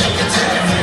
Can it down.